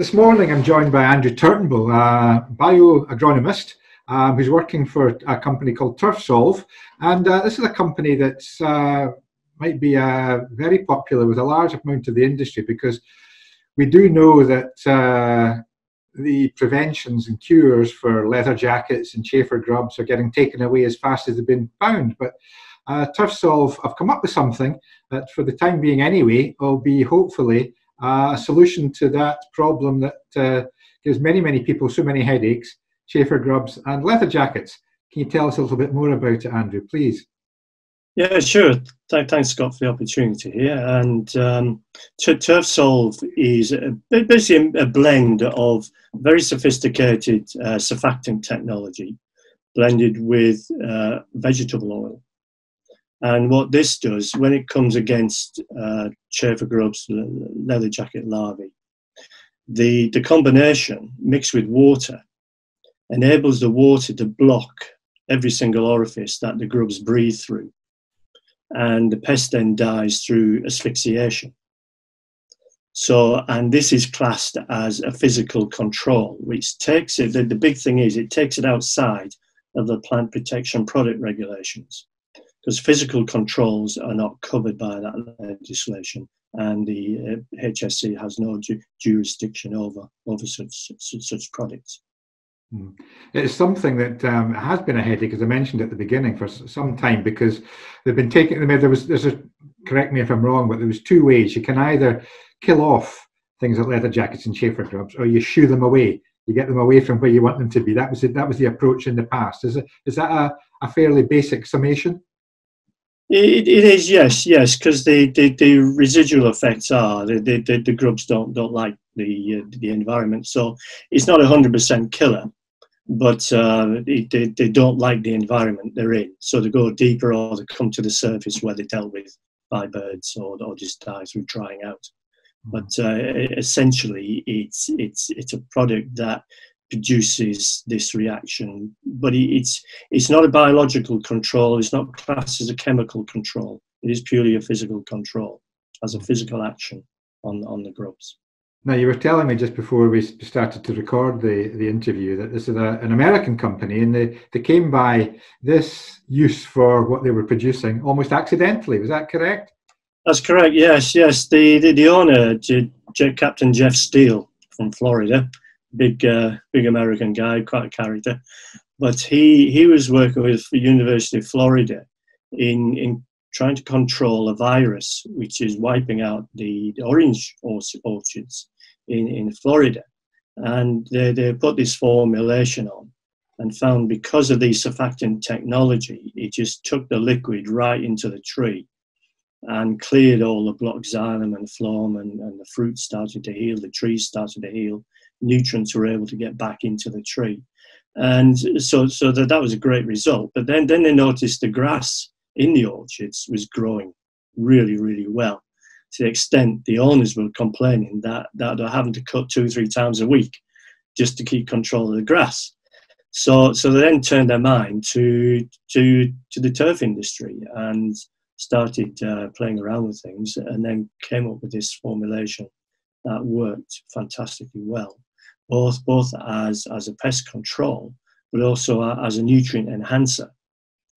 This morning I'm joined by Andrew Turnbull, a bioagronomist um, who's working for a company called TurfSolv. And uh, this is a company that uh, might be uh, very popular with a large amount of the industry because we do know that uh, the preventions and cures for leather jackets and chafer grubs are getting taken away as fast as they've been found. But uh, TurfSolv have come up with something that, for the time being anyway, will be hopefully a solution to that problem that uh, gives many, many people so many headaches, chafer grubs and leather jackets. Can you tell us a little bit more about it, Andrew, please? Yeah, sure. Thanks, Scott, for the opportunity here. And um, TurfSolv is basically a blend of very sophisticated uh, surfactant technology blended with uh, vegetable oil. And what this does, when it comes against uh, chafer grubs, leather jacket larvae, the, the combination mixed with water enables the water to block every single orifice that the grubs breathe through. And the pest then dies through asphyxiation. So, and this is classed as a physical control, which takes it, the, the big thing is it takes it outside of the plant protection product regulations because physical controls are not covered by that legislation, and the uh, HSE has no ju- jurisdiction over over such such, such products. Hmm. It's something that um, has been a headache, as I mentioned at the beginning, for some time because they've been taking. There was, there's a, correct me if I'm wrong, but there was two ways. You can either kill off things like leather jackets and chafer grubs, or you shoo them away. You get them away from where you want them to be. That was it. That was the approach in the past. Is it? Is that a, a fairly basic summation? It, it is yes, yes, because the, the, the, residual effects are the, the, the, grubs don't don't like the uh, the environment, so it's not a hundred percent killer, but uh, it, they, they don't like the environment they're in, so they go deeper or they come to the surface where they're dealt with by birds or, or just die through drying out. Hmm. But uh, essentially, it's it's it's a product that produces this reaction. But it's it's not a biological control. It's not classed as a chemical control. It is purely a physical control, as a physical action on on the grubs. Now, you were telling me just before we started to record the, the interview that this is a, an American company and they, they came by this use for what they were producing almost accidentally. Was that correct? That's correct, yes, yes. The, the, the owner, Captain Jeff Steele from Florida, big uh, big American guy, quite a character. But he he was working with the University of Florida in in trying to control a virus which is wiping out the, the orange orchards in, in Florida. And they, they put this formulation on and found because of the surfactant technology, it just took the liquid right into the tree and cleared all the block xylem and phloem and, and the fruit started to heal, the trees started to heal, nutrients were able to get back into the tree. And so, so that, that was a great result. But then, then they noticed the grass in the orchards was growing really, really well to the extent the owners were complaining that, that they're having to cut two or three times a week just to keep control of the grass. So, so they then turned their mind to, to, to the turf industry and started uh, playing around with things and then came up with this formulation that worked fantastically well both both as as a pest control, but also as a nutrient enhancer,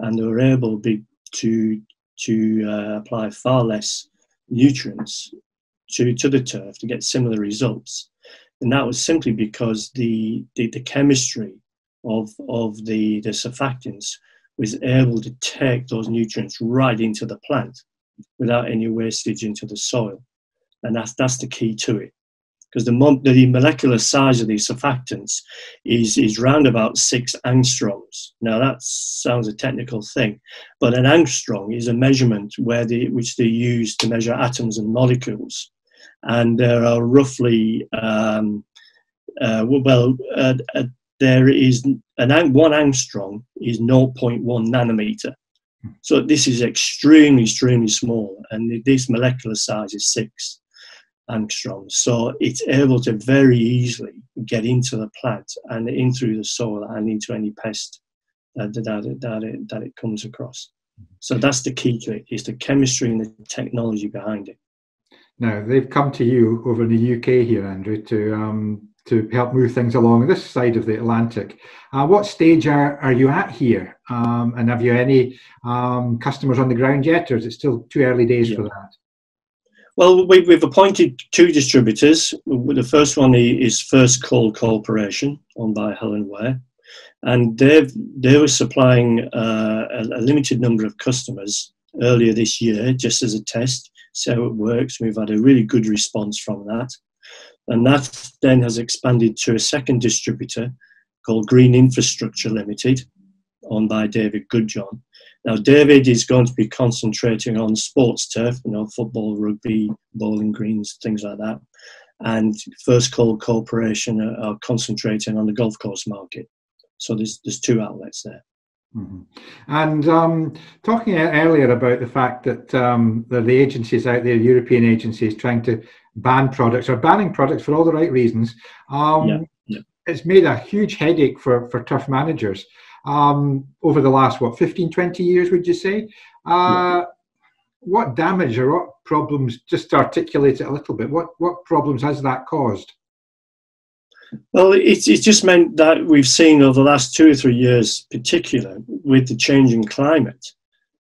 and they were able to to uh, apply far less nutrients to to the turf to get similar results, and that was simply because the the, the chemistry of of the the surfactants was able to take those nutrients right into the plant without any wastage into the soil, and that's that's the key to it because the, the molecular size of these surfactants is, is round about six angstroms. Now that sounds a technical thing, but an angstrom is a measurement where the, which they use to measure atoms and molecules. And there are roughly, um, uh, well, uh, uh, there is an one angstrom is 0.1 nanometer. So this is extremely, extremely small, and this molecular size is six angstroms. So it's able to very easily get into the plant and in through the soil and into any pest that, that, that, it, that it comes across. So that's the key to it, is the chemistry and the technology behind it. Now they've come to you over in the UK here, Andrew, to um, to help move things along this side of the Atlantic. Uh, what stage are, are you at here? Um, and have you any um, customers on the ground yet, or is it still too early days yeah. for that? Well, we, have appointed two distributors. The first one is First Call Corporation, owned by Helen Ware, and they they were supplying uh, a, a, limited number of customers earlier this year, just as a test, see how it works. We've had a really good response from that. And that then has expanded to a second distributor called Green Infrastructure Limited, owned by David Goodjohn. Now, David is going to be concentrating on sports turf, you know, football, rugby, bowling greens, things like that. And First Call Corporation are, are concentrating on the golf course market. So there's, there's two outlets there. Mm-hmm. And um, talking earlier about the fact that um, the, the agencies out there, European agencies, trying to ban products or banning products for all the right reasons, um, yeah, yeah. it's made a huge headache for, for turf managers um, over the last, what, 15, 20 years, would you say? Uh, yeah. What damage or what problems, just to articulate it a little bit, what, what problems has that caused? Well, it's, it's just meant that we've seen over the last two or three years, particular with the changing climate,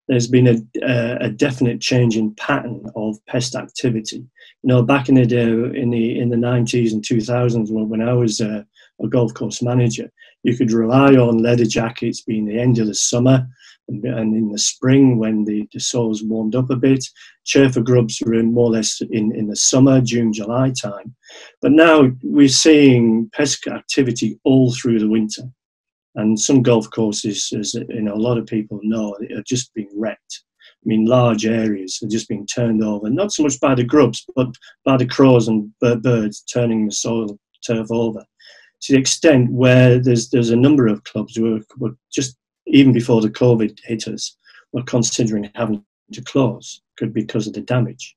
there's been a, a, a, definite change in pattern of pest activity. You know, back in the day, in the in the 90s and 2000s, when I was a, a golf course manager, you could rely on leather jackets being the end of the summer and, and in the spring when the, the soils warmed up a bit. Chafer grubs were in more or less in, in the summer, June, July time. But now we're seeing pest activity all through the winter. And some golf courses, as you know, a lot of people know, are just being wrecked. I mean, large areas are just being turned over, not so much by the grubs, but by the crows and birds turning the soil turf over. To the extent where there's there's a number of clubs who were, just even before the COVID hit us, were considering having to close could because of the damage.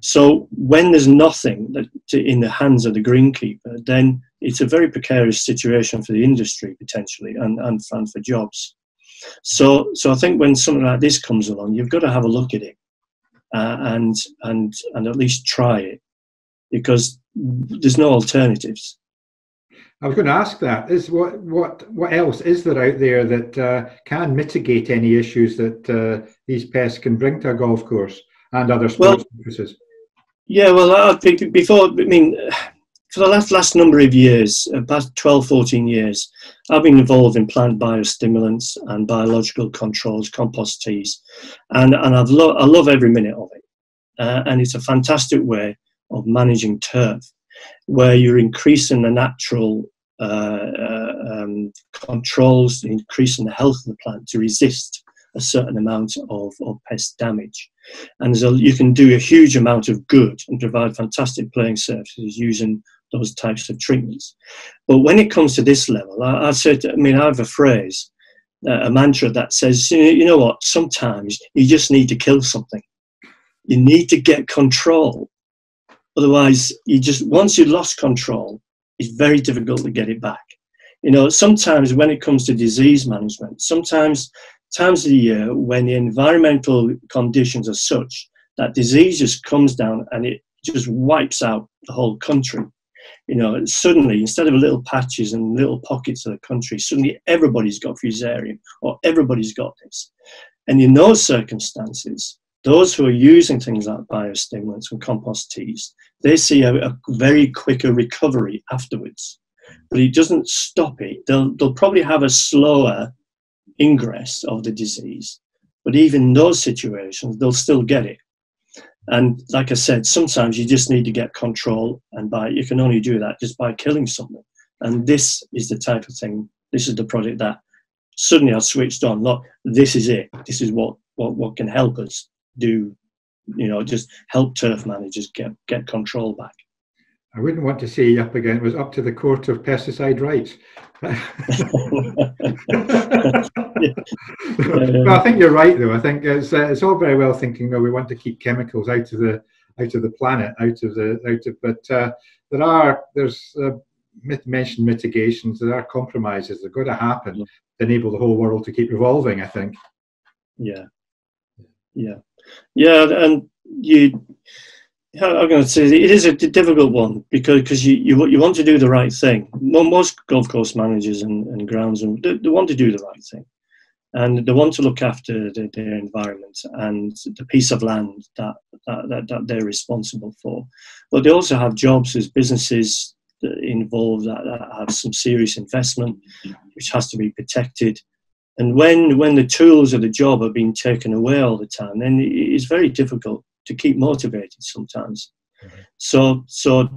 So when there's nothing in the hands of the greenkeeper, then it's a very precarious situation for the industry potentially and, and, and for jobs. So, so I think when something like this comes along, you've got to have a look at it uh, and and and at least try it because there's no alternatives. I was going to ask that is what what what else is there out there that uh, can mitigate any issues that uh, these pests can bring to a golf course and other sports well, surfaces? Yeah, well, I think before I mean for the last, last number of years, about 12, 14 years, I've been involved in plant biostimulants and biological controls, compost teas, and, and I've lo- I love every minute of it. Uh, and it's a fantastic way of managing turf, where you're increasing the natural uh, uh, um, controls, increasing the health of the plant to resist a certain amount of, of pest damage. And you can do a huge amount of good and provide fantastic playing surfaces using those types of treatments. But when it comes to this level, I, I said, I mean, I have a phrase, uh, a mantra that says, you know what, sometimes you just need to kill something. You need to get control. Otherwise, you just, once you've lost control, it's very difficult to get it back. You know, sometimes when it comes to disease management, sometimes times of the year when the environmental conditions are such that disease just comes down and it just wipes out the whole country you know, suddenly instead of little patches and little pockets of the country, suddenly everybody's got fusarium or everybody's got this. And in those circumstances, those who are using things like biostimulants and compost teas, they see a, a very quicker recovery afterwards. But it doesn't stop it. They'll, they'll probably have a slower ingress of the disease. But even in those situations, they'll still get it. And like I said, sometimes you just need to get control, and by you can only do that just by killing something. And this is the type of thing. This is the project that suddenly I switched on. Look, this is it. This is what what what can help us do. You know, just help turf managers get get control back. I wouldn't want to say up again. It was up to the court of pesticide rights. yeah. I think you're right, though. I think it's uh, it's all very well thinking. that we want to keep chemicals out of the out of the planet, out of the out of. But uh, there are there's uh, mentioned mitigations. There are compromises that are going to happen yeah. to enable the whole world to keep revolving. I think. Yeah, yeah, yeah, and you I'm going to say it is a difficult one because because you, you you want to do the right thing. Most golf course managers and, and grounds they, they want to do the right thing, and they want to look after the, their environment and the piece of land that, that, that, they're responsible for. But they also have jobs as businesses involved that have some serious investment, which has to be protected. And when when the tools of the job are being taken away all the time, then it's very difficult to keep motivated sometimes. Mm-hmm. So so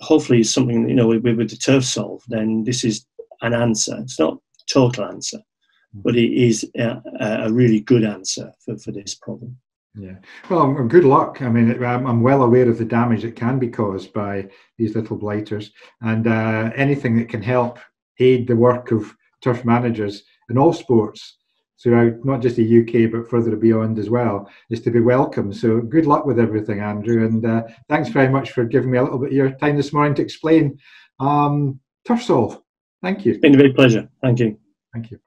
hopefully something you know with, with the TurfSolv, then this is an answer. It's not total answer, mm-hmm. but it is a, a really good answer for, for this problem. Yeah. Well, good luck. I mean, I'm well aware of the damage that can be caused by these little blighters, and uh, anything that can help aid the work of turf managers in all sports throughout not just the UK but further beyond as well is to be welcome. So good luck with everything, Andrew, and uh, thanks very much for giving me a little bit of your time this morning to explain um, TurfSolv. Thank you. It's been a big pleasure. Thank you. Thank you.